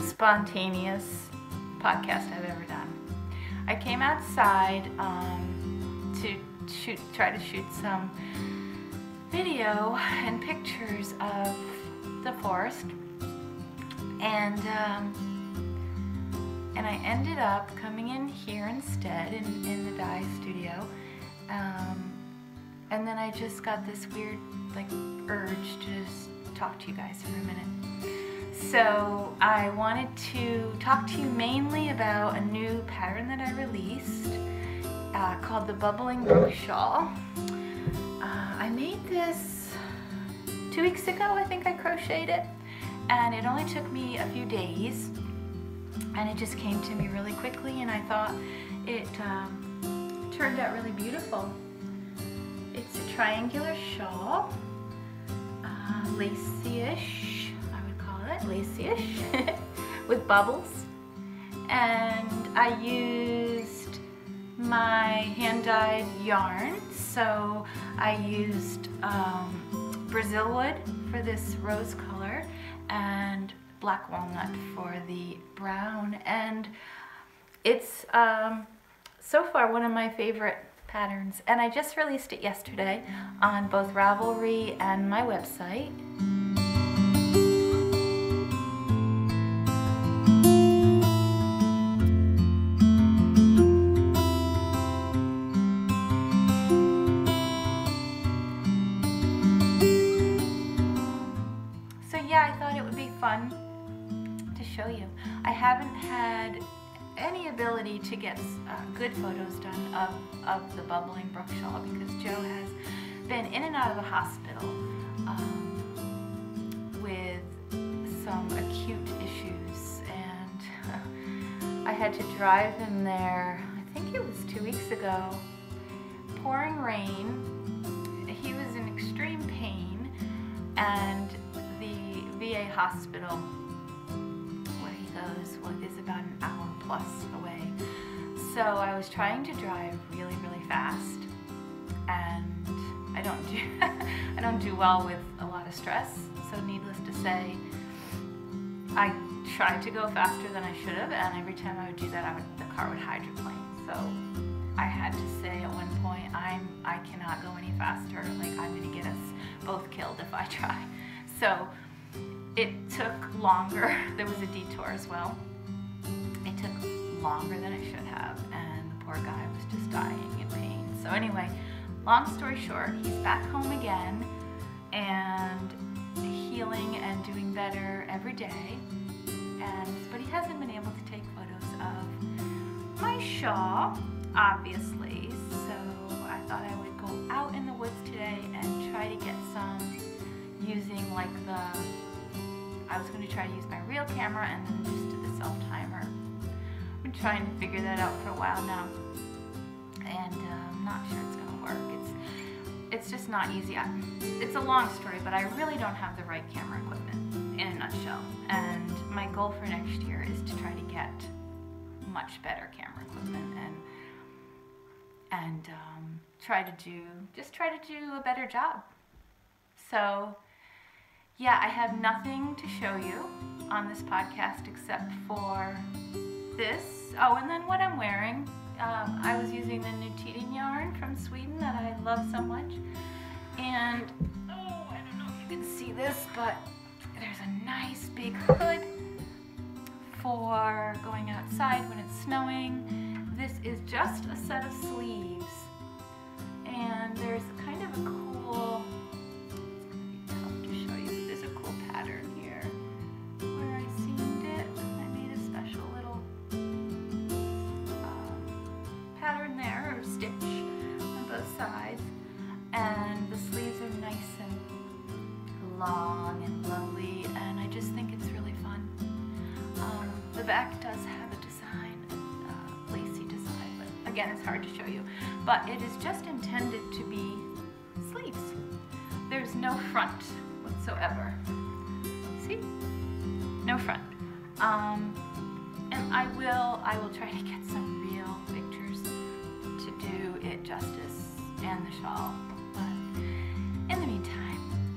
spontaneous podcast I've ever done. I came outside um, to shoot, try to shoot some video and pictures of the forest, and um, and I ended up coming in here instead in, in the dye studio. Um, and then I just got this weird like urge to just talk to you guys for a minute. So I wanted to talk to you mainly about a new pattern that I released uh, called the Bubbling Brook Shawl. Uh, I made this two weeks ago, I think I crocheted it, and it only took me a few days, and it just came to me really quickly, and I thought it um, turned out really beautiful. It's a triangular shawl, uh, lacy-ish, lacy-ish, with bubbles. And I used my hand-dyed yarn, so I used um, Brazil wood for this rose color and black walnut for the brown. And it's um, so far one of my favorite patterns. And I just released it yesterday on both Ravelry and my website. Any ability to get uh, good photos done of, of the bubbling brook shawl because Joe has been in and out of the hospital um, with some acute issues and I had to drive him there, I think it was two weeks ago, pouring rain. He was in extreme pain and the VA hospital where he goes is about an hour plus away. So I was trying to drive really, really fast, and I don't do I don't do well with a lot of stress. So needless to say, I tried to go faster than I should have, and every time I would do that, I would, the car would hydroplane. So I had to say at one point, I'm I cannot go any faster. Like I'm gonna get us both killed if I try. So it took longer. There was a detour as well. Took longer than it should have, and the poor guy was just dying in pain. So anyway, long story short, he's back home again and healing and doing better every day. And but he hasn't been able to take photos of my shawl, obviously. So I thought I would go out in the woods today and try to get some using like the I was going to try to use my real camera and then just do the self timer. Trying to figure that out for a while now, and uh, I'm not sure it's going to work. It's it's just not easy. I, it's a long story, but I really don't have the right camera equipment in a nutshell. And my goal for next year is to try to get much better camera equipment and and um, try to do just try to do a better job. So yeah, I have nothing to show you on this podcast except for this. Oh, and then what I'm wearing. Um, I was using the Nutiden yarn from Sweden that I love so much. And, oh, I don't know if you can see this, but there's a nice big hood for going outside when it's snowing. This is just a set of sleeves. And there's kind of a cool back does have a design, uh, lacy design, but again, it's hard to show you. But it is just intended to be sleeves. There's no front whatsoever. See? No front. Um, and I will, I will try to get some real pictures to do it justice and the shawl.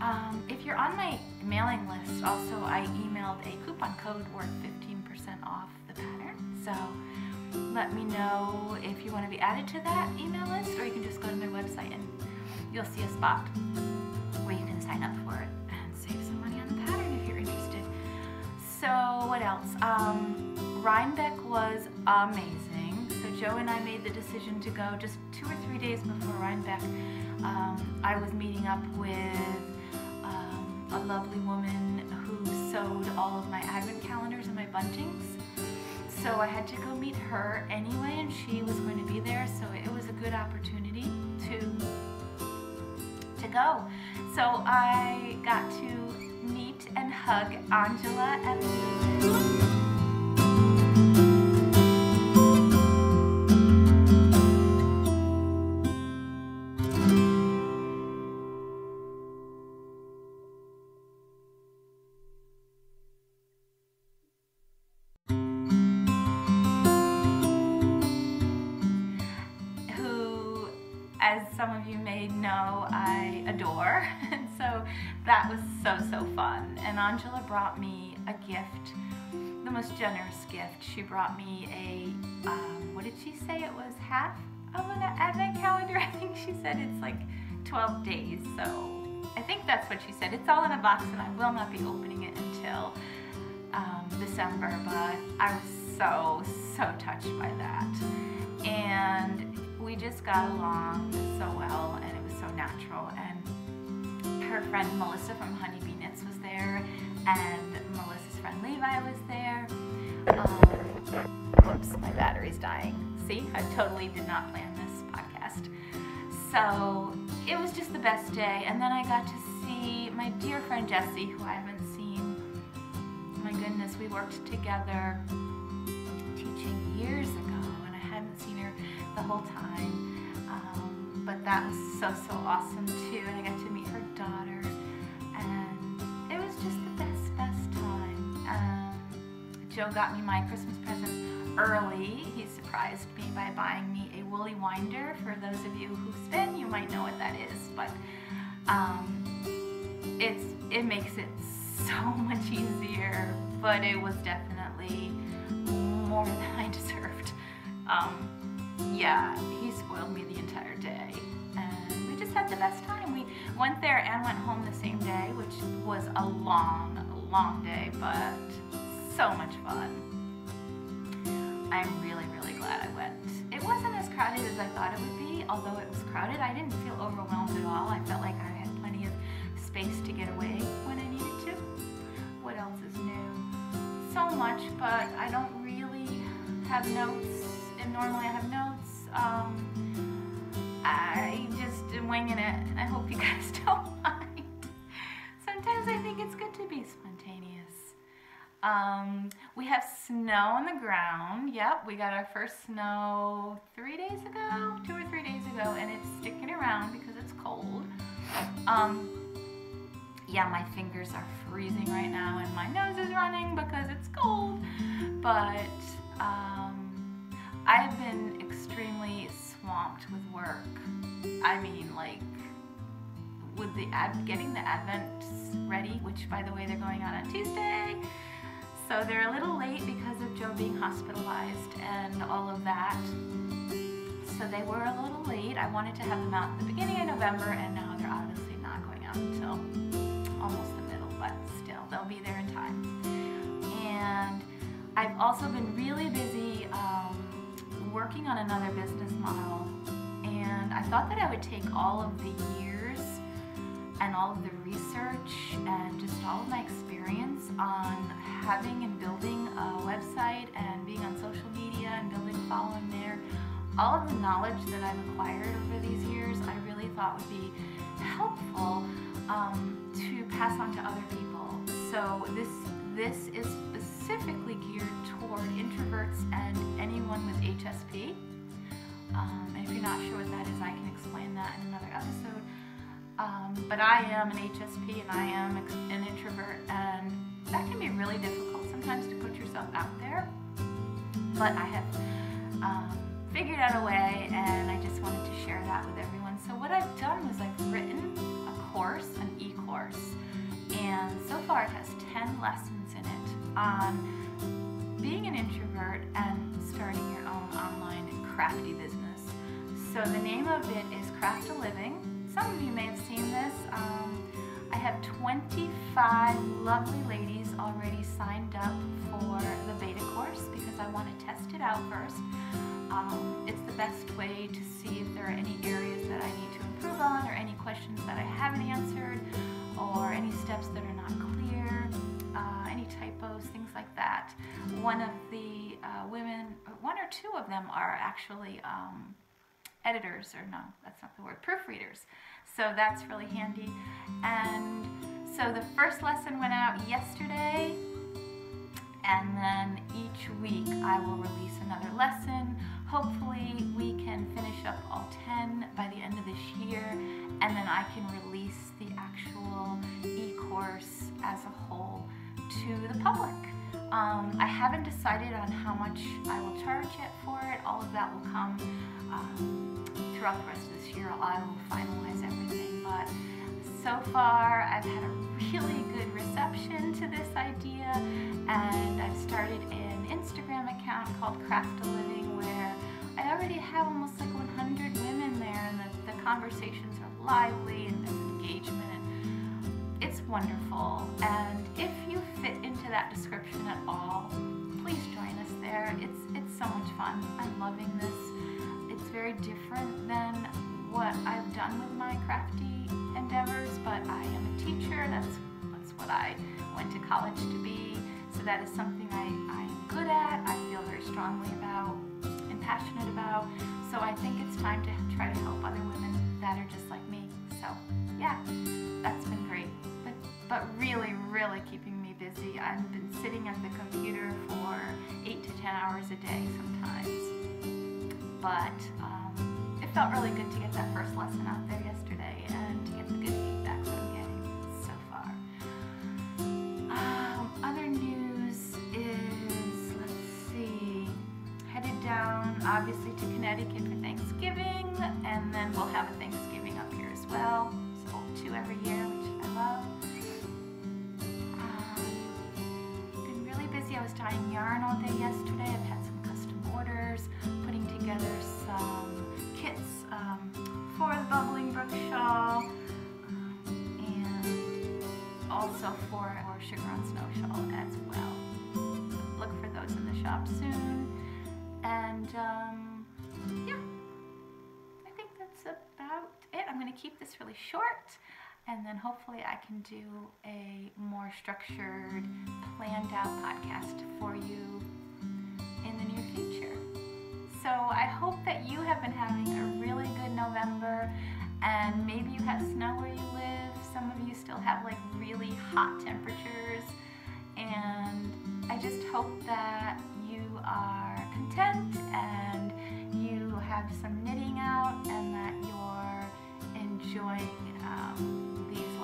Um, if you're on my mailing list, also I emailed a coupon code worth 15% off the pattern. So let me know if you want to be added to that email list or you can just go to my website and you'll see a spot where you can sign up for it and save some money on the pattern if you're interested. So what else? Um, Rhinebeck was amazing. So Joe and I made the decision to go just two or three days before Rhinebeck. Um, I was meeting up with lovely woman who sewed all of my advent calendars and my buntings. So I had to go meet her anyway, and she was going to be there, so it was a good opportunity to to go. So I got to meet and hug Angela and some of you may know, I adore. And so that was so, so fun. And Angela brought me a gift, the most generous gift. She brought me a, um, what did she say? It was half of an advent calendar. I think she said it's like 12 days. So I think that's what she said. It's all in a box and I will not be opening it until um, December, but I was so, so touched by that. And we just got along so well and it was so natural. And her friend Melissa from Honeybee Knits was there and Melissa's friend Levi was there. Um, whoops, my battery's dying. See, I totally did not plan this podcast. So it was just the best day. And then I got to see my dear friend Jessie, who I haven't seen. My goodness, we worked together teaching years ago whole time. Um, but that was so, so awesome too. And I got to meet her daughter. And it was just the best, best time. Um, Joe got me my Christmas present early. He surprised me by buying me a WooLee Winder. For those of you who spin, you might know what that is. But um, it's it makes it so much easier. But it was definitely more than I deserved. Um, yeah, he spoiled me the entire day. And we just had the best time. We went there and went home the same day, which was a long, long day, but so much fun. I'm really, really glad I went. It wasn't as crowded as I thought it would be, although it was crowded. I didn't feel overwhelmed at all. I felt like I had plenty of space to get away when I needed to. What else is new? So much, but I don't really have notes, and normally I have notes um, I just am winging it. and I hope you guys don't mind. Sometimes I think it's good to be spontaneous. Um, we have snow on the ground. Yep, we got our first snow three days ago, two or three days ago, and it's sticking around because it's cold. Um, yeah, my fingers are freezing right now and my nose is running because it's cold. But um, I've been extremely swamped with work. I mean, like, with the ad, getting the Advents ready, which by the way, they're going on on Tuesday. So they're a little late because of Joe being hospitalized and all of that. So they were a little late. I wanted to have them out at the beginning of November, and now they're obviously not going out until almost the middle, but still, they'll be there in time. And I've also been really busy on another business model, and I thought that I would take all of the years and all of the research and just all of my experience on having and building a website and being on social media and building following there. All of the knowledge that I've acquired over these years, I really thought would be helpful um, to pass on to other people. So this this is specifically geared toward introverts and anyone with HSP. Um, and if you're not sure what that is, I can explain that in another episode. Um, but I am an HSP and I am an introvert, and that can be really difficult sometimes to put yourself out there. But I have um, figured out a way, and I just wanted to share that with everyone. So what I've done was I've written a course, an e-course, and so far it has 10 lessons on being an introvert and starting your own online crafty business. So the name of it is Craft a Living. Some of you may have seen this. Um, I have 25 lovely ladies already signed up for the beta course because I want to test it out first. Um, it's the best way to see if there are any areas that I need to improve on or any questions One of the uh, women, one or two of them are actually um, editors, or no, that's not the word, proofreaders. So that's really handy. And so the first lesson went out yesterday, and then each week I will release another lesson. Hopefully we can finish up all 10 by the end of this year, and then I can release the actual e-course as a whole to the public. Um, I haven't decided on how much I will charge yet for it. All of that will come um, throughout the rest of this year. I will finalize everything, but so far I've had a really good reception to this idea, and I've started an Instagram account called Craft a Living where I already have almost like 100 women there, and the, the conversations are lively and there's engagement. And it's wonderful, and if you fit that description at all, please join us there. It's it's so much fun. I'm loving this. It's very different than what I've done with my crafty endeavors, but I am a teacher. That's that's what I went to college to be. So that is something I, I'm good at. I feel very strongly about and passionate about. So I think it's time to try to help other women that are just like me. So yeah, that's been great. But but really, really keeping busy. I've been sitting at the computer for eight to ten hours a day sometimes. But um, it felt really good to get that first lesson out there yesterday and to get the good feedback that I'm getting so far. Um, other news is, let's see, headed down obviously to Connecticut for Thanksgiving, and then we'll have a Thanksgiving up here as well. So two every year, which I love. Was dyeing yarn all day yesterday. I've had some custom orders, putting together some kits um, for the Bubbling Brook shawl, um, and also for our Sugar on Snow shawl as well. Look for those in the shop soon. And um, yeah, I think that's about it. I'm going to keep this really short and then hopefully I can do a more structured, planned out podcast for you in the near future. So I hope that you have been having a really good November and maybe you have snow where you live. Some of you still have like really hot temperatures and I just hope that you are content and you have some knitting out and that you're enjoying um,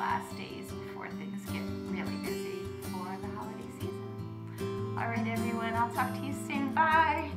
last days before things get really busy for the holiday season. All right, everyone, I'll talk to you soon. Bye.